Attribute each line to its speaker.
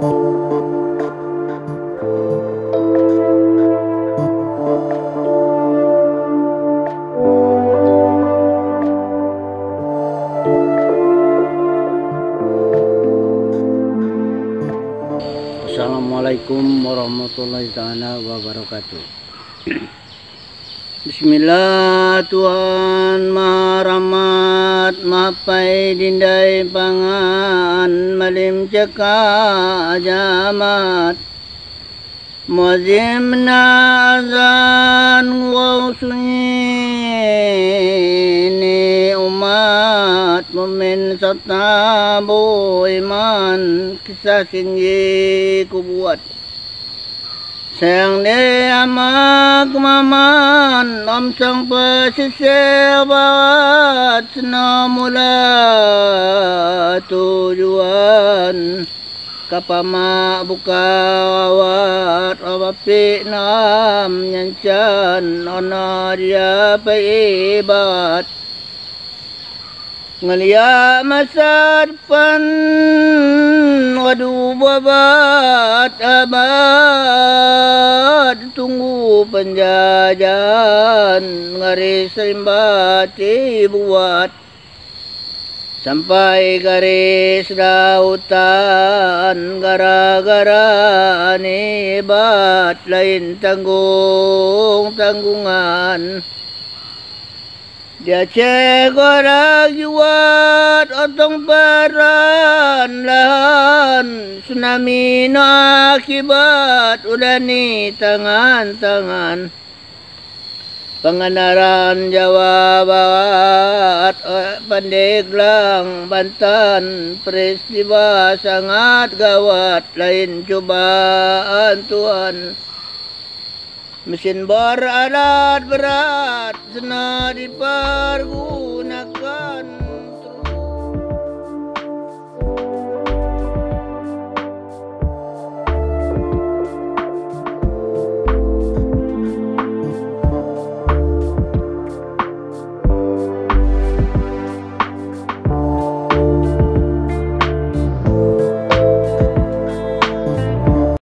Speaker 1: Assalamualaikum warahmatullahi taala wabarakatuh. Bismillah Tuhan Maha Rahman มาไปดินใดปังอันมาลิมจะกาจามาตมอดิมนาจานวาสุนีนอุมาตมุมินสตาบุยมันกิสาสินยีกุบวด Sang ne amak maman om sang pasise bawat na mula tujuan kapama buka wat awapi nam nyancan onaria pai bat ngalia masar pan Waduh babat abad Tunggu penjajahan. Ngaris rimbati buat. Sampai garis lautan Gara-gara nibat Lain tanggung tanggungan. Dia cegora juat otong peran lahan tsunami no akibat udani tangan-tangan pengandaran Jawa Barat Pandeglang Banten peristiwa sangat gawat lain cobaan Tuhan. Mesin bor alat berat Sena dipergunakan